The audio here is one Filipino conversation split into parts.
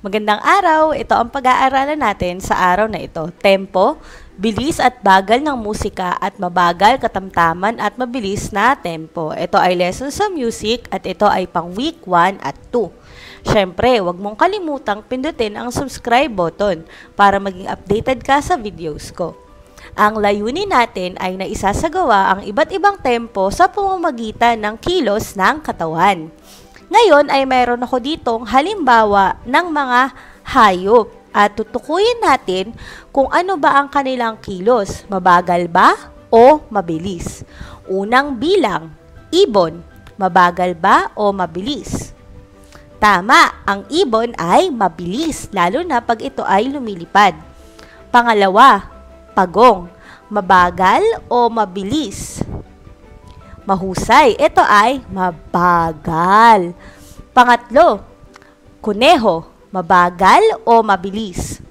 Magandang araw! Ito ang pag-aaralan natin sa araw na ito. Tempo, bilis at bagal ng musika at mabagal, katamtaman at mabilis na tempo. Ito ay lessons sa music at ito ay pang week 1 at 2. Siyempre, huwag mong kalimutang pindutin ang subscribe button para maging updated ka sa videos ko. Ang layunin natin ay naisasagawa ang iba't ibang tempo sa pamamagitan ng kilos ng katawan. Ngayon ay mayroon ako ditong halimbawa ng mga hayop at tutukuyin natin kung ano ba ang kanilang kilos, mabagal ba o mabilis. Unang bilang, ibon, mabagal ba o mabilis? Tama, ang ibon ay mabilis, lalo na pag ito ay lumilipad. Pangalawa, pagong, mabagal o mabilis? Mahusay. Ito ay mabagal. Pangatlo, kuneho, mabagal o mabilis?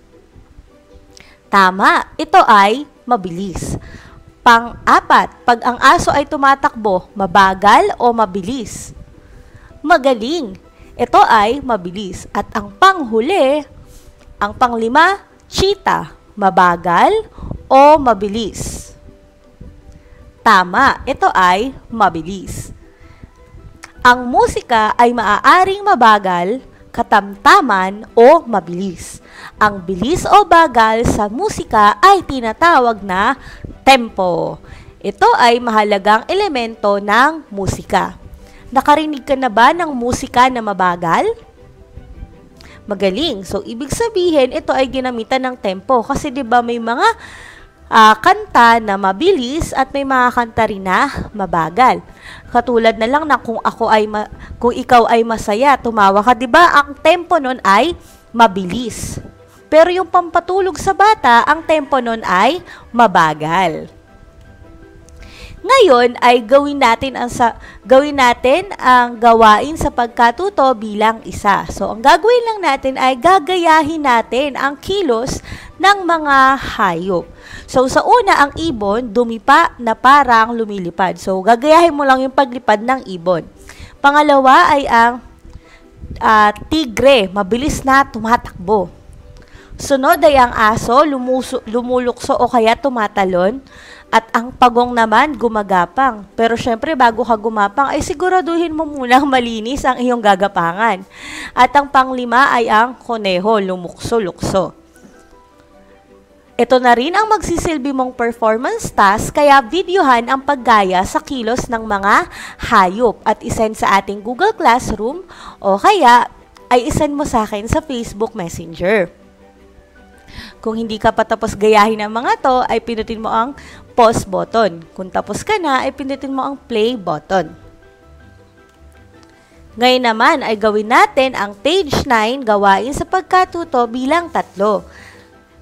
Tama, ito ay mabilis. Pang-apat, pag ang aso ay tumatakbo, mabagal o mabilis? Magaling. Ito ay mabilis. At ang panghuli, ang panglima, cheetah, mabagal o mabilis? Tama, ito ay mabilis. Ang musika ay maaaring mabagal, katamtaman o mabilis. Ang bilis o bagal sa musika ay tinatawag na tempo. Ito ay mahalagang elemento ng musika. Nakarinig ka na ba ng musika na mabagal? Magaling. So, ibig sabihin, ito ay ginamitan ng tempo. Kasi 'di ba may mga uh, kanta na mabilis at may mga kanta rin na mabagal. Katulad na lang na kung ako ay ma- kung ikaw ay masaya, tumawa ka, 'di ba? Ang tempo nun ay mabilis. Pero yung pampatulog sa bata, ang tempo nun ay mabagal. Ngayon ay gawin natin ang sa gawin natin ang gawain sa pagkatuto bilang isa. So ang gagawin lang natin ay gagayahin natin ang kilos ng mga hayop. So sa una ang ibon dumipa na parang lumilipad. So gagayahin mo lang yung paglipad ng ibon. Pangalawa ay ang uh, tigre, mabilis na tumatakbo. Sunod ay ang aso, lumuso, lumulukso o kaya tumatalon. At ang pagong naman, gumagapang. Pero syempre, bago ka gumapang, ay siguraduhin mo munang malinis ang iyong gagapangan. At ang panglima ay ang koneho, lumukso-lukso. Ito na rin ang magsisilbi mong performance task, kaya videohan ang paggaya sa kilos ng mga hayop at isend sa ating Google Classroom o kaya ay isend mo sa akin sa Facebook Messenger. Kung hindi ka pa tapos gayahin ang mga to, ay pinutin mo ang pause button. Kung tapos ka na, ay pinutin mo ang play button. Ngayon naman ay gawin natin ang page 9 gawain sa pagkatuto bilang tatlo.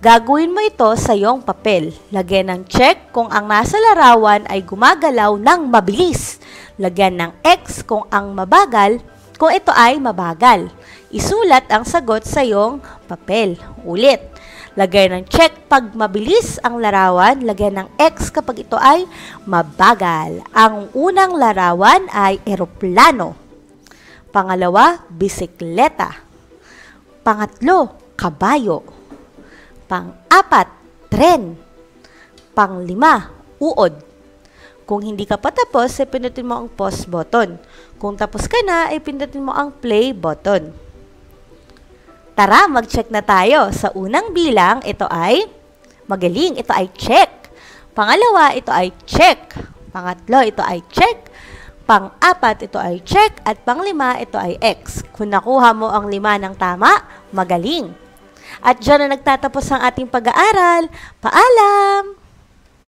Gagawin mo ito sa iyong papel. Lagyan ng check kung ang nasa larawan ay gumagalaw ng mabilis. Lagyan ng X kung ang mabagal, kung ito ay mabagal. Isulat ang sagot sa iyong papel. Ulit. Lagay ng check pag mabilis ang larawan, lagyan ng X kapag ito ay mabagal. Ang unang larawan ay eroplano. Pangalawa, bisikleta. Pangatlo, kabayo. Pang-apat, tren. Pang-lima, uod. Kung hindi ka pa tapos, ay pindutin mo ang pause button. Kung tapos ka na, ay pindutin mo ang play button. Tara, mag-check na tayo. Sa unang bilang, ito ay magaling. Ito ay check. Pangalawa, ito ay check. Pangatlo, ito ay check. Pang-apat, ito ay check. At panglima, ito ay X. Kung nakuha mo ang lima ng tama, magaling. At dyan na nagtatapos ang ating pag-aaral. Paalam!